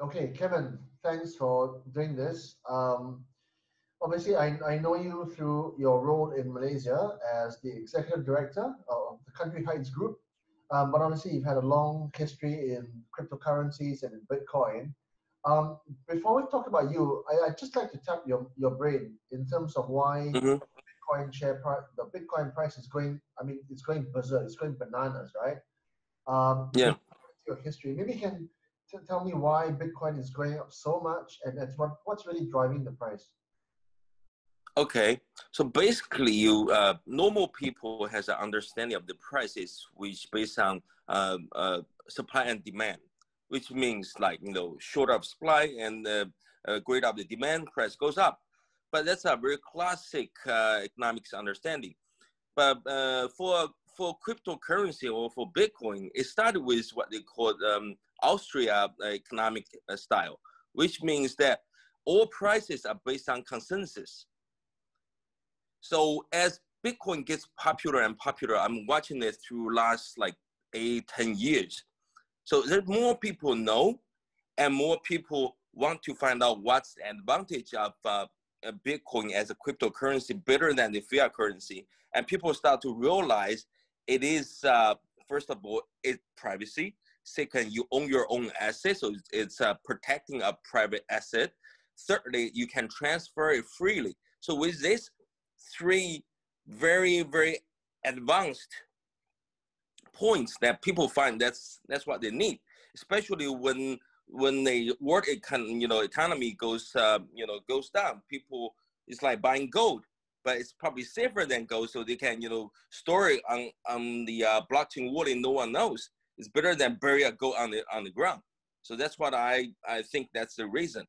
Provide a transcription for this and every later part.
okay, Kevin, thanks for doing this. Um, obviously, I, I know you through your role in Malaysia as the executive director of the Country Heights Group. Um, but obviously, you've had a long history in cryptocurrencies and in Bitcoin. Um, before we talk about you, I, would just like to tap your, your brain in terms of why mm-hmm. Bitcoin share price, the Bitcoin price is going. I mean, it's going berserk. It's going bananas, right? Um, yeah. Your history. Maybe you can t- tell me why Bitcoin is going up so much, and that's what what's really driving the price. Okay, so basically, you uh, normal people has an understanding of the prices, which based on uh, uh, supply and demand, which means like you know, short of supply and uh, uh, greater of the demand, price goes up. But that's a very classic uh, economics understanding. But for for cryptocurrency or for Bitcoin, it started with what they call um, Austria economic uh, style, which means that all prices are based on consensus. So as Bitcoin gets popular and popular, I'm watching it through last like eight, 10 years. So there more people know and more people want to find out what's the advantage of uh, Bitcoin as a cryptocurrency better than the fiat currency. And people start to realize it is, uh, first of all, it's privacy. Second, you own your own asset, so it's, it's uh, protecting a private asset. Thirdly, you can transfer it freely. So with these three very, very advanced points that people find that's that's what they need, especially when when the world econ, you know economy goes uh, you know goes down, people it's like buying gold, but it's probably safer than gold, so they can you know store it on on the uh, blockchain wallet. No one knows. It's better than bury a goat on the on the ground. So that's what I I think that's the reason.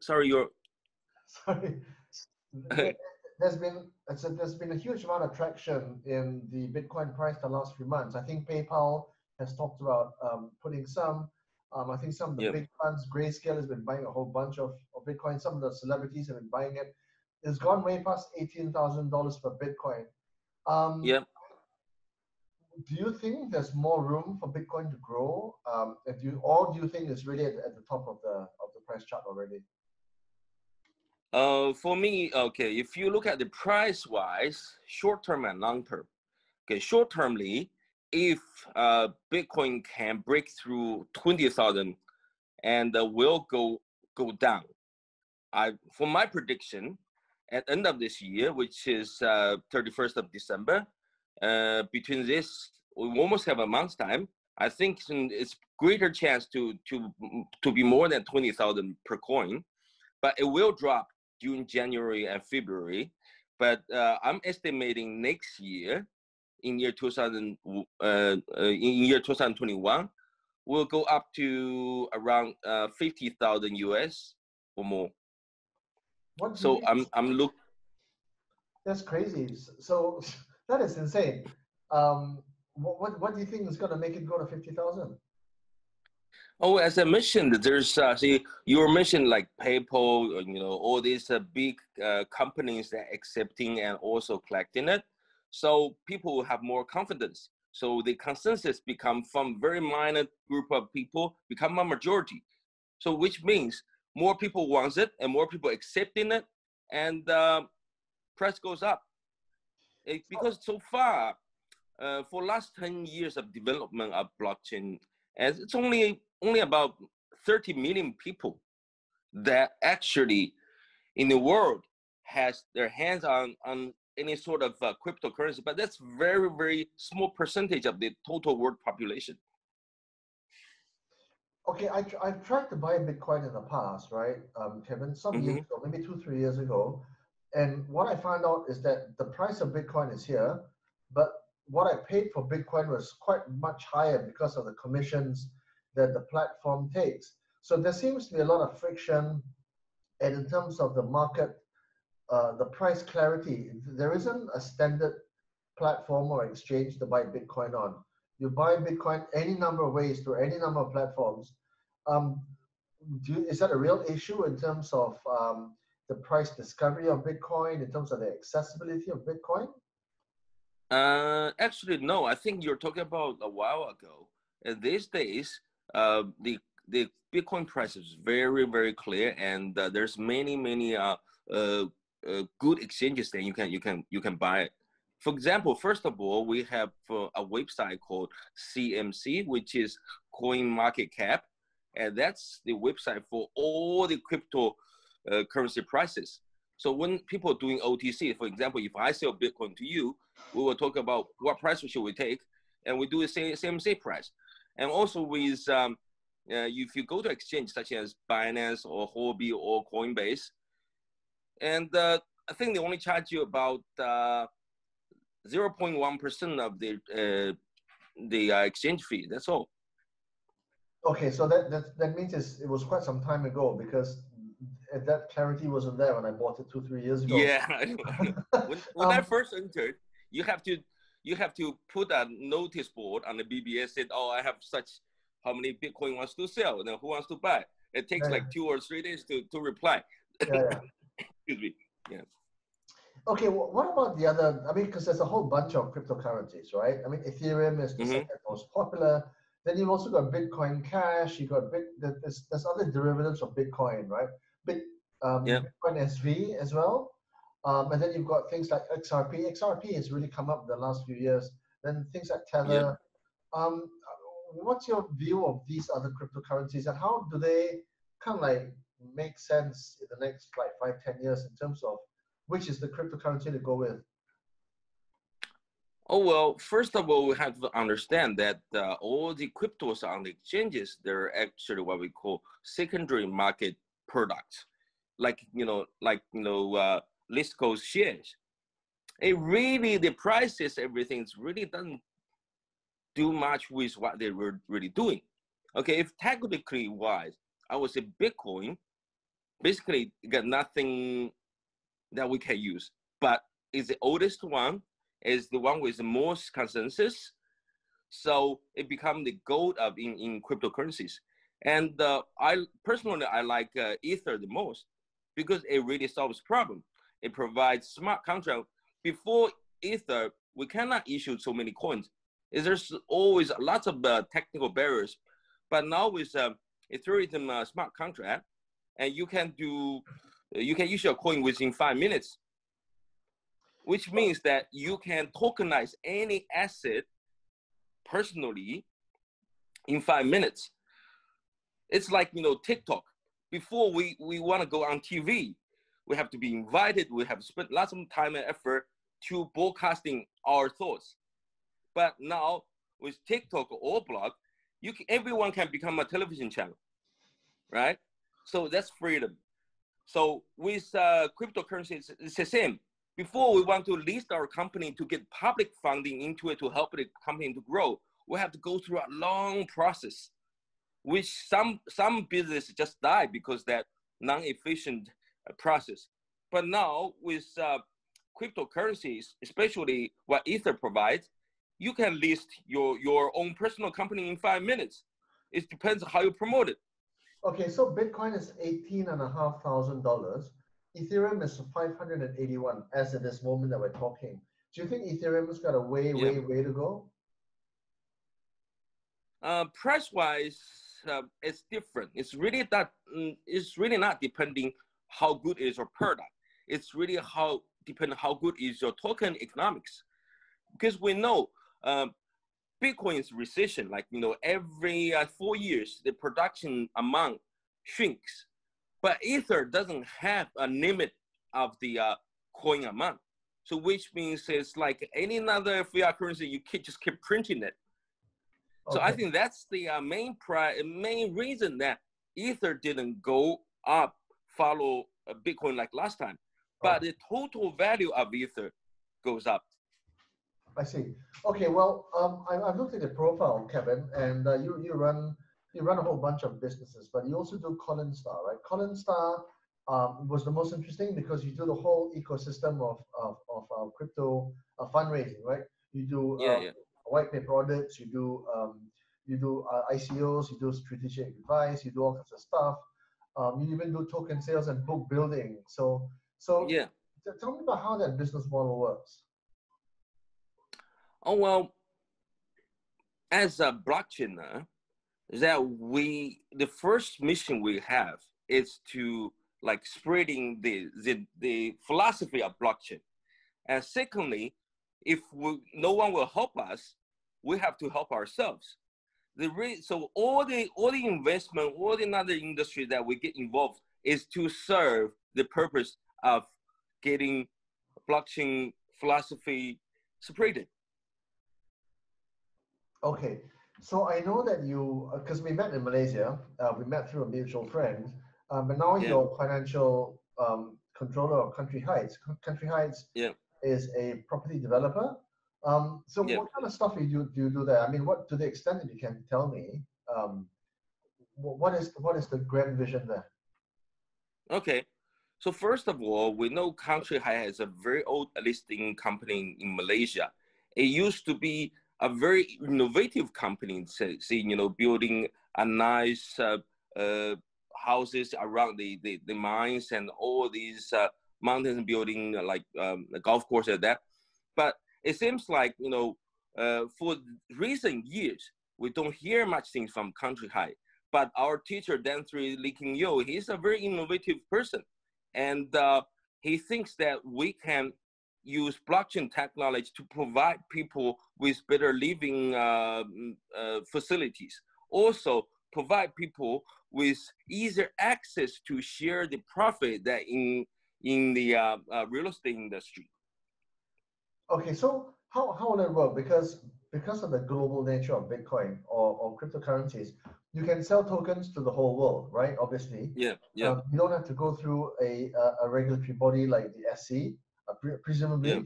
Sorry, you're. Sorry. there's been a, there's been a huge amount of traction in the Bitcoin price the last few months. I think PayPal has talked about um, putting some. Um, I think some of the yep. big funds, Grayscale has been buying a whole bunch of, of Bitcoin. Some of the celebrities have been buying it. It's gone way past eighteen thousand dollars for Bitcoin. Um, yep. Do you think there's more room for Bitcoin to grow? Um, do you, or do you think it's really at, at the top of the of the price chart already? Uh, for me, okay, if you look at the price wise, short term and long term, okay, short termly, if uh, Bitcoin can break through 20,000 and uh, will go go down, I for my prediction, at end of this year, which is uh, 31st of December, uh, between this, we almost have a month's time. I think it's greater chance to to to be more than 20,000 per coin, but it will drop June, January, and February. But uh, I'm estimating next year, in year 2000, uh, uh, in year 2021, will go up to around uh, 50,000 US or more. What so I'm I'm look. That's crazy. So that is insane. Um, what, what what do you think is going to make it go to 50,000? Oh, as I mentioned, there's uh, see you were mentioned like PayPal, you know, all these uh, big uh, companies that accepting and also collecting it. So people will have more confidence. So the consensus become from very minor group of people become a majority. So which means more people wants it and more people accepting it, and uh, price goes up. It, because so far, uh, for last ten years of development of blockchain, as it's only only about 30 million people that actually in the world has their hands on on any sort of uh, cryptocurrency but that's very very small percentage of the total world population okay I, i've tried to buy bitcoin in the past right um, kevin some mm-hmm. years ago maybe two three years ago and what i found out is that the price of bitcoin is here but what i paid for bitcoin was quite much higher because of the commissions that the platform takes. So there seems to be a lot of friction, and in terms of the market, uh, the price clarity, there isn't a standard platform or exchange to buy Bitcoin on. You buy Bitcoin any number of ways through any number of platforms. Um, you, is that a real issue in terms of um, the price discovery of Bitcoin, in terms of the accessibility of Bitcoin? Uh, actually, no. I think you're talking about a while ago. And these days, uh, the the Bitcoin price is very very clear, and uh, there's many many uh, uh, uh, good exchanges that you can you can you can buy. For example, first of all, we have uh, a website called CMC, which is Coin Market Cap, and that's the website for all the crypto uh, currency prices. So when people are doing OTC, for example, if I sell Bitcoin to you, we will talk about what price we should we take, and we do the same CMC price. And also with um, uh, if you go to exchange such as Binance or Huobi or Coinbase, and uh, I think they only charge you about 0.1% uh, of the uh, the uh, exchange fee. That's all. Okay, so that that, that means it was quite some time ago because that clarity wasn't there when I bought it two three years ago. Yeah, when, when um, I first entered, you have to you have to put a notice board on the BBS said, "Oh, I have such how many Bitcoin wants to sell, and then who wants to buy." It takes yeah. like two or three days to to reply. Yeah, yeah. Excuse me. Yeah. Okay, well, what about the other? I mean, because there's a whole bunch of cryptocurrencies, right? I mean, Ethereum is the mm-hmm. second most popular. Then you've also got Bitcoin Cash. You got big. There's there's other derivatives of Bitcoin, right? Bit um, yeah. Bitcoin SV as well. Um, and then you've got things like XRP. XRP has really come up in the last few years. Then things like Tether. Yeah. Um, what's your view of these other cryptocurrencies and how do they kind of like make sense in the next like five, ten years in terms of which is the cryptocurrency to go with? Oh, well, first of all, we have to understand that uh, all the cryptos on the exchanges, they're actually what we call secondary market products. Like, you know, like, you know, uh, Listco shares. It really, the prices, everything really doesn't do much with what they were really doing. Okay, if technically wise, I would say Bitcoin basically got nothing that we can use, but is the oldest one, is the one with the most consensus. So it become the gold of in, in cryptocurrencies. And uh, I personally, I like uh, Ether the most because it really solves problem. It provides smart contract. Before Ether, we cannot issue so many coins. There's always lots of uh, technical barriers. But now with uh, Ethereum uh, smart contract, and you can do, you can issue a coin within five minutes, which means that you can tokenize any asset personally in five minutes. It's like you know TikTok. Before we we want to go on TV, we have to be invited. We have spent lots of time and effort to broadcasting our thoughts. But now with TikTok or blog, you can, everyone can become a television channel, right? So that's freedom. So with uh, cryptocurrency, it's, the same. Before we want to list our company to get public funding into it to help the company to grow, we have to go through a long process, which some some business just die because that non-efficient uh, process. But now with uh, cryptocurrencies, especially what Ether provides, you can list your your own personal company in five minutes. It depends how you promote it. Okay, so Bitcoin is eighteen and a half thousand dollars. Ethereum is five hundred and eighty-one as at this moment that we're talking. Do you think Ethereum's got a way, yeah. way, way to go? Uh, price wise, uh, it's different. It's really that. Mm, it's really not depending how good is your product. It's really how depend how good is your token economics, because we know um, Bitcoin's recession, like you know, every uh, four years the production amount shrinks, but Ether doesn't have a limit of the uh, coin amount. So which means it's like any other fiat currency, you keep just keep printing it. Okay. So I think that's the uh, main pri- main reason that Ether didn't go up, follow uh, Bitcoin like last time, but the total value of Ether goes up. I see. Okay, well, um, I, have looked at your profile, Kevin, and uh, you you run you run a whole bunch of businesses, but you also do Collinstar, right? Collinstar um, was the most interesting because you do the whole ecosystem of of, of uh, crypto uh, fundraising, right? You do yeah, um, yeah. white paper audits, you do um, you do uh, ICOs, you do strategic advice, you do all kinds of stuff. Um, you even do token sales and book building. So so yeah, tell me about how that business model works. Oh well, as a blockchainer, that we the first mission we have is to like spreading the the, the philosophy of blockchain, and secondly, if we, no one will help us, we have to help ourselves. The re, so all the all the investment, all the other industry that we get involved is to serve the purpose of getting blockchain philosophy spreaded. Okay, so I know that you, because uh, we met in Malaysia, uh, we met through a mutual friend, uh, but now yeah. you're financial um, controller of Country Heights. Country Heights yeah. is a property developer. Um, so yeah. what kind of stuff do you, do you do there? I mean, what to the extent that you can tell me, um, what is what is the grand vision there? Okay, so first of all, we know Country Heights is a very old listing company in Malaysia. It used to be a very innovative company, say, you know, building a nice uh, uh, houses around the, the, the mines and all these uh, mountain building like um, golf course at that. But it seems like, you know, uh, for recent years, we don't hear much things from Country High. But our teacher, Tan Sri Kim Yew, he's a very innovative person. And uh, he thinks that we can use blockchain technology to provide people with better living uh, uh, facilities. Also, provide people with easier access to share the profit that in in the uh, uh, real estate industry. Okay, so how, how will it work? Because because of the global nature of Bitcoin or, or cryptocurrencies, you can sell tokens to the whole world, right? Obviously. Yeah, yeah. Um, you don't have to go through a, a, a regulatory body like the SC uh, pre- presumably. Yeah.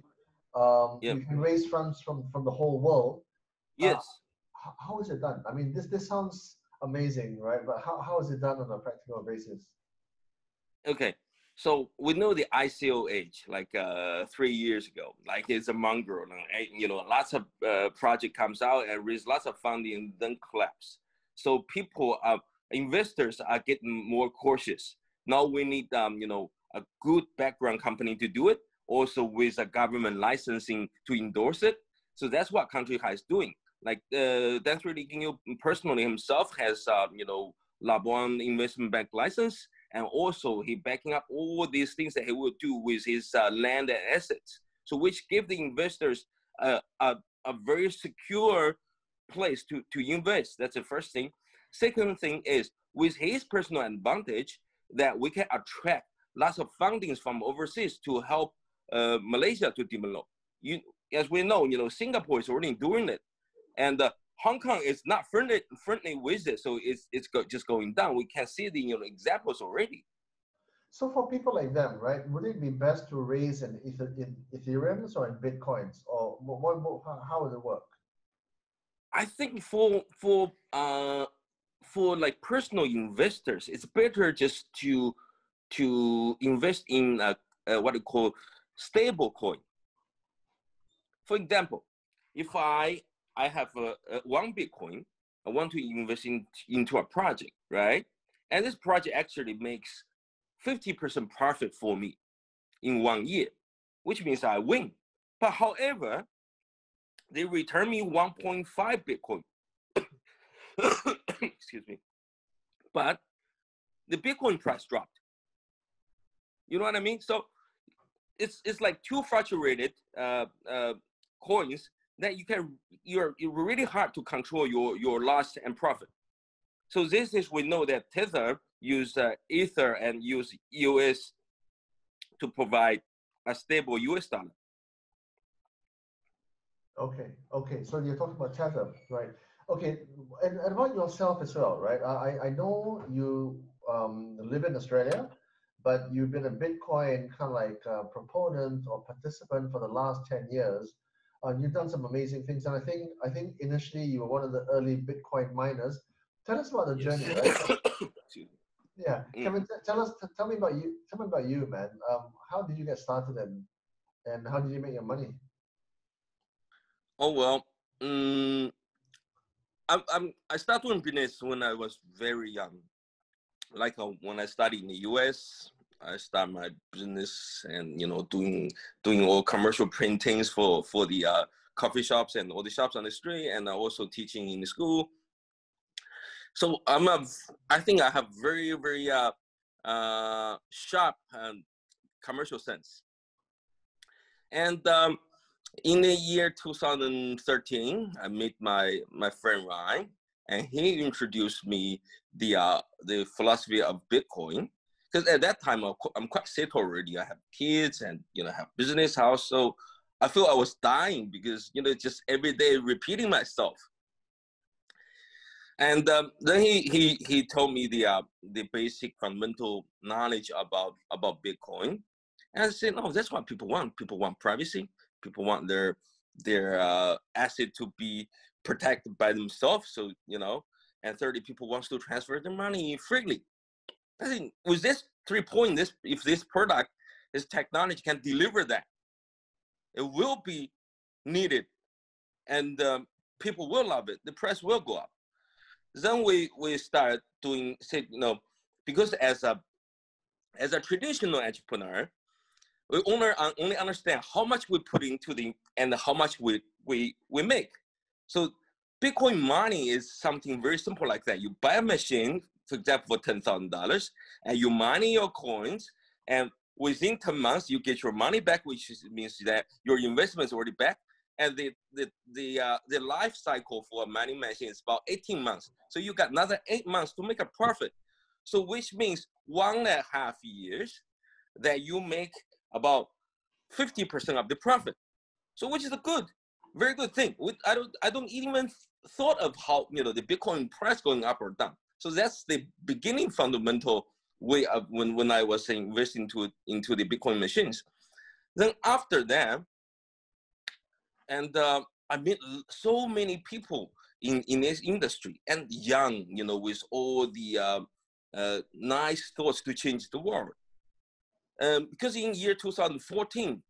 Um, yeah. You can raise funds from from the whole world. Uh, yes. Uh, how is it done? I mean, this this sounds amazing, right? But how, how is it done on a practical basis? Okay, so we know the ICO age, like uh, three years ago, like it's a mongrel. You know, lots of uh, project comes out and raise lots of funding and then collapse. So people, are investors are getting more cautious. Now we need, um, you know, a good background company to do it also with a government licensing to endorse it. So that's what Country High is doing. Like uh, Lee personally himself has, uh, you know, Labuan Investment Bank license, and also he backing up all these things that he will do with his uh, land and assets. So which give the investors a, a, a very secure place to, to invest. That's the first thing. Second thing is with his personal advantage that we can attract lots of fundings from overseas to help uh, Malaysia to develop. You, as we know, you know, Singapore is already doing it, and uh, Hong Kong is not friendly friendly with it, so it's it's go, just going down. We can see the you know examples already. So for people like them, right, would it be best to raise in, Ether, in Ethereum or in Bitcoins, or what, what, how would it work? I think for for uh for like personal investors, it's better just to to invest in uh, uh what you call stable coin. For example, if I I have a, a one Bitcoin, I want to invest in, into a project, right? And this project actually makes 50% profit for me in one year, which means I win. But however, they return me 1.5 Bitcoin. Excuse me. But the Bitcoin price dropped. You know what I mean? So it's it's like two fluctuated uh, uh, coins that you can you're, you're really hard to control your your loss and profit. So this is we know that Tether use uh, Ether and use US to provide a stable US dollar. Okay, okay. So you're talking about Tether, right? Okay, and, and about yourself as well, right? I I know you um, live in Australia but you've been a Bitcoin kind of like uh, proponent or participant for the last 10 years. Uh, you've done some amazing things. And I think, I think initially you were one of the early Bitcoin miners. Tell us about the yes. journey, right? yeah. Mm. Kevin, tell us, tell me about you. Tell me about you, man. Um, how did you get started and, and how did you make your money? Oh, well, um, I, I'm, I started doing business when I was very young like uh, when I studied in the U.S., I start my business and you know doing doing all commercial printings for for the uh, coffee shops and all the shops on the street, and I also teaching in the school. So I'm a, I think I have very very uh, uh, sharp um, commercial sense. And um, in the year 2013, I met my my friend Ryan, and he introduced me the uh, the philosophy of Bitcoin. Because at that time, I'm quite settled already. I have kids and you know have business house, so I feel I was dying because you know just every day repeating myself. And um, then he he he told me the uh, the basic fundamental knowledge about about Bitcoin, and I said, no, that's what people want. People want privacy. People want their their uh, asset to be protected by themselves. So you know, and 30 people wants to transfer their money freely. I think with this three point, this if this product, this technology can deliver that, it will be needed, and um, people will love it. The price will go up. Then we we start doing, say, you know, because as a as a traditional entrepreneur, we only only understand how much we put into the and how much we we we make. So Bitcoin mining is something very simple like that. You buy a machine, for example, for ten thousand dollars, and you mine your coins, and within ten months you get your money back, which means that your investment is already back. And the the the uh, the life cycle for a mining machine is about eighteen months. So you got another eight months to make a profit. So which means one and a half years that you make about 50% of the profit. So which is a good, very good thing. I don't I don't even thought of how you know the Bitcoin price going up or down. So that's the beginning fundamental way of when, when I was investing into into the Bitcoin machines. Then after that, and uh, I met so many people in, in this industry and young, you know, with all the uh, uh, nice thoughts to change the world. Um, because in year 2014,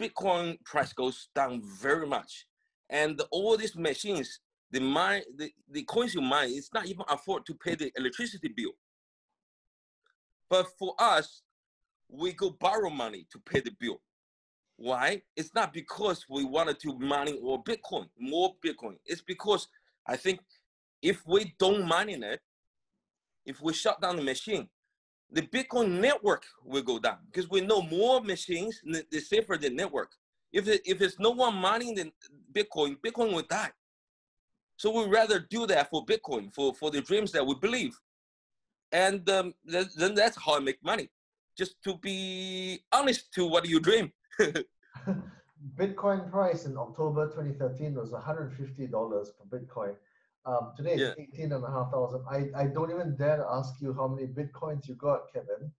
Bitcoin price goes down very much. And all these machines, the mine, the, the coins you mine, it's not even afford to pay the electricity bill. But for us, we go borrow money to pay the bill. Why? It's not because we wanted to mine more Bitcoin, more Bitcoin. It's because I think if we don't mine it, if we shut down the machine, the Bitcoin network will go down because we know more machines, the safer the network. If it, if it's no one mining the Bitcoin, Bitcoin will die. So we rather do that for Bitcoin, for, for the dreams that we believe. And um, then that's how I make money. Just to be honest to what you dream. Bitcoin price in October 2013 was $150 per Bitcoin. Um, today it's yeah. 18 and a half thousand. I, I don't even dare to ask you how many Bitcoins you got, Kevin.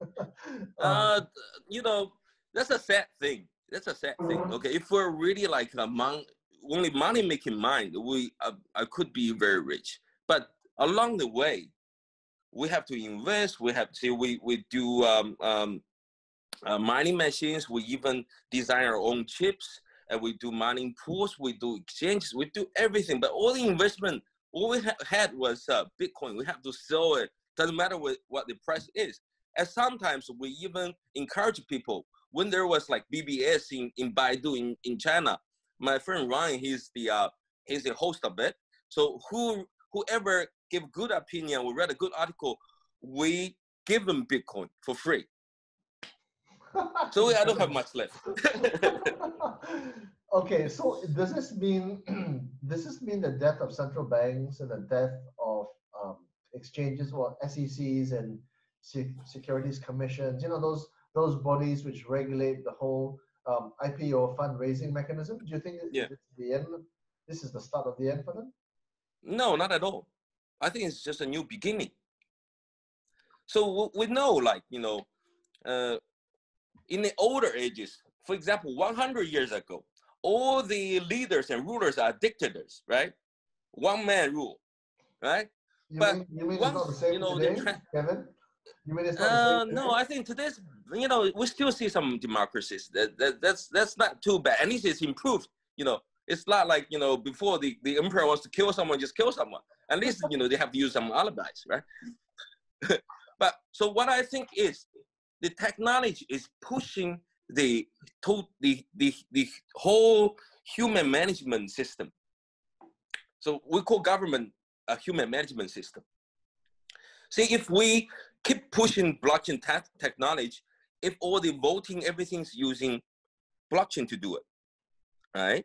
um, uh, you know, that's a sad thing. That's a sad thing. Mm-hmm. Okay, if we're really like among only money making mind, we uh, I could be very rich. But along the way, we have to invest. We have to we we do um, um, uh, mining machines. We even design our own chips and we do mining pools, we do exchanges, we do everything. But all the investment, all we ha- had was uh, Bitcoin. We have to sell it. Doesn't matter what, what the price is. And sometimes we even encourage people when there was like BBS in, in Baidu in, in China. My friend Ryan, he's the uh, he's the host of it. So who whoever give good opinion, we read a good article, we give them Bitcoin for free so I don't have much left. okay, so does this mean does this mean the death of central banks and the death of um, exchanges or SECs and securities commissions? You know those those bodies which regulate the whole um, IPO fundraising mechanism. Do you think yeah. this is the end? This is the start of the end for them? No, not at all. I think it's just a new beginning. So we know, like you know, uh, in the older ages, for example, 100 years ago, all the leaders and rulers are dictators, right? One man rule, right? You but mean, you mean once, it's not the same you know, today, Kevin? You mean it's uh, No, I think today's, you know, we still see some democracies. That, that, that's that's not too bad. At least it's improved. You know, it's not like you know before the, the emperor wants to kill someone, just kill someone. At least you know they have to use some alibis, right? but so what I think is the technology is pushing the to the, the the whole human management system. So we call government a human management system. See, if we keep pushing blockchain te- technology, if all the voting, everything's using blockchain to do it, right?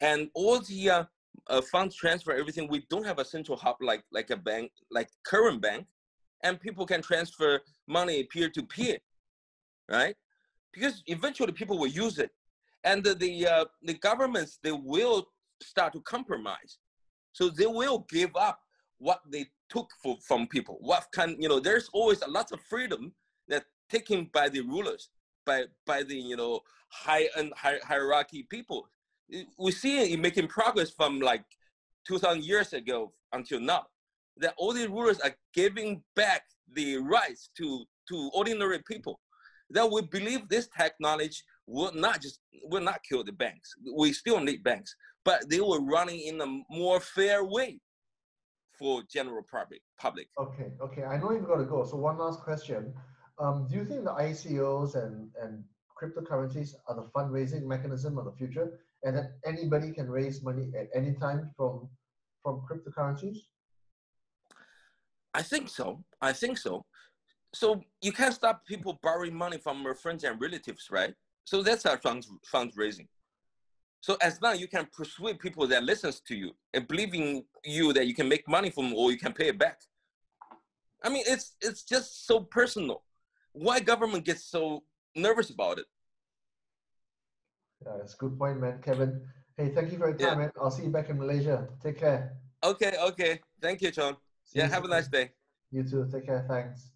And all the uh, uh, funds transfer, everything, we don't have a central hub like like a bank, like current bank, and people can transfer money peer to peer, right? Because eventually people will use it, and the the, uh, the governments they will start to compromise, so they will give up what they took for, from people. What can you know, there's always a lot of freedom that taken by the rulers, by by the you know high and high, hierarchy people. We see it making progress from like 2,000 years ago until now. That all the rulers are giving back the rights to to ordinary people. That we believe this technology will not just will not kill the banks. We still need banks, but they were running in a more fair way for general public. Public. Okay, okay. I know you've got to go. So one last question: um, Do you think the ICOs and and cryptocurrencies are the fundraising mechanism of the future, and that anybody can raise money at any time from from cryptocurrencies? I think so. I think so. So you can't stop people borrowing money from their friends and relatives, right? So that's our fund fundraising. So as long as you can persuade people that listens to you and believe in you that you can make money from or you can pay it back. I mean, it's it's just so personal. Why government gets so nervous about it? Yeah, it's a good point, man, Kevin. Hey, thank you for your time, yeah. man. I'll see you back in Malaysia. Take care. Okay, okay. Thank you, John. See yeah, have a nice day. You too. Take care. Thanks.